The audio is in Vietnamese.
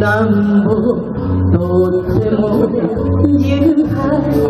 なんぼとっても言えない